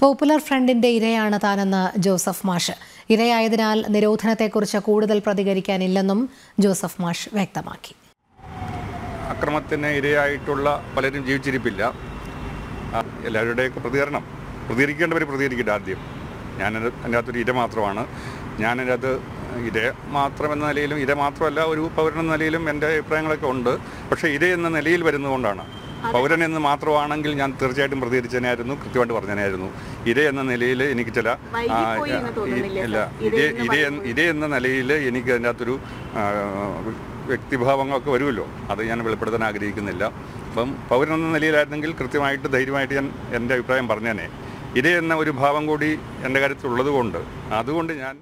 Popular ഫ്രണ്ടിന്റെ ഇരയാണ് താനെന്ന് Joseph മാഷ്. ഇരയായതിനാൽ നിരോധനത്തെക്കുറിച്ച് കൂടുതൽ പ്രതികരിക്കാനില്ലെന്നും ജോസഫ് മാഷ് വ്യക്തമാക്കി. അക്രമത്തിന് ഇരയായിട്ടുള്ള പലരും ജീവിച്ചിരിപ്പില്ല. എല്ലാവരുടെയും എല്ലാവരുടെയൊക്കെ പ്രതികരണം. പ്രതികരിക്കേണ്ടവർ പ്രതികരിക്കട്ടെ ആദ്യം. ഞാൻ എന്റെ അകത്തൊരു ഇര മാത്രമാണ്. ഞാൻ എന്റെ അത് ഇര മാത്രമെന്ന നിലയിലും ഇര മാത്രമല്ല ഒരു പൗരൻ എന്ന നിലയിലും എന്റെ അഭിപ്രായങ്ങളൊക്കെ ഉണ്ട്. പക്ഷേ ഇര എന്ന നിലയിൽ വരുന്നതുകൊണ്ടാണ്. പൗരൻ എന്ന് മാത്രമാണെങ്കിൽ ഞാൻ തീർച്ചയായിട്ടും പ്രതികരിച്ചതിനായിരുന്നു കൃത്യമായിട്ട് പറഞ്ഞതിനായിരുന്നു ഇര എന്ന നിലയിൽ എനിക്ക് ചില ഇല്ല? ഇര ഇര എന്ന- നിലയിൽ എനിക്ക് അതിന്റെ അകത്തൊരു വ്യക്തിഭാവങ്ങളൊക്കെ വരുമല്ലോ. അത് ഞാൻ വെളിപ്പെടുത്താൻ ആഗ്രഹിക്കുന്നില്ല. അപ്പം പൗരൻ എന്ന നിലയിലായിരുന്നെങ്കിൽ കൃത്യമായിട്ട് ധൈര്യമായിട്ട് ഞാൻ എന്റെ അഭിപ്രായം പറഞ്ഞേനെ. ഇര എന്ന ഒരു ഭാവം കൂടി എന്റെ കാര്യത്തിലുള്ളത് കൊണ്ട് അതുകൊണ്ട് ഞാൻ